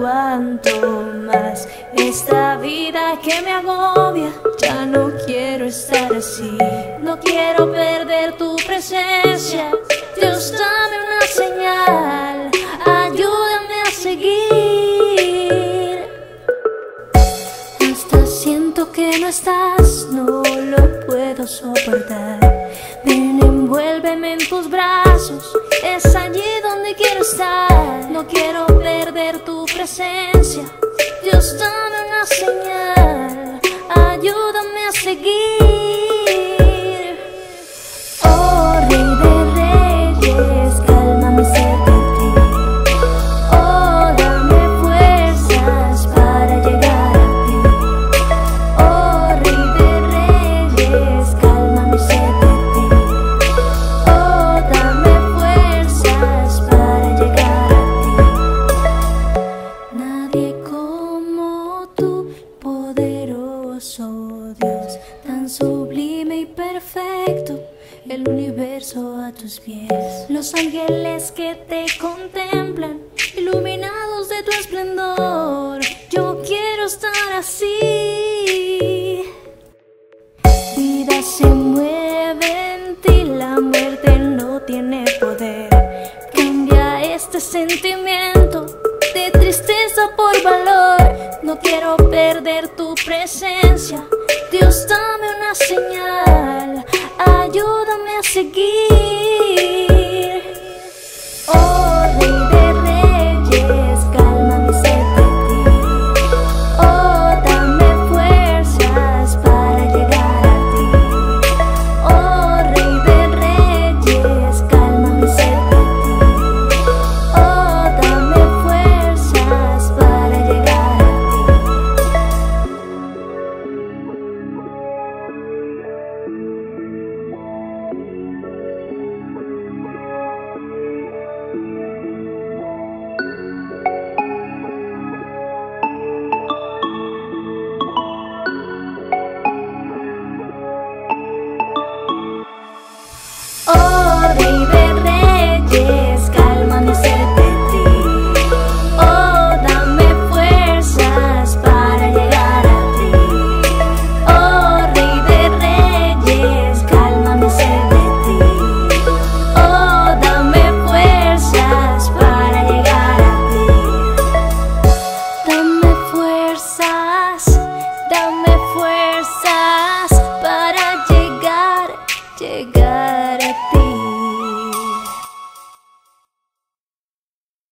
aguanto más esta vida que me agobia. Ya no quiero estar así, no quiero perder tu presencia. Dios, dame una señal, ayúdame a seguir. Hasta siento que no estás, no lo puedo soportar. Ven, envuélveme en tus brazos, es allí donde quiero estar. No quiero presencia. Dios, dame una señal. Ayúdame a seguir. Poderoso Dios, tan sublime y perfecto, el universo a tus pies. Los ángeles que te contemplan, iluminados de tu esplendor, yo quiero estar así. Vida se mueve en ti, la muerte no tiene poder. Cambia este sentimiento de tristeza por valor. No quiero perder tu presencia. Dios, dame una señal. Ayúdame a seguir. Chegar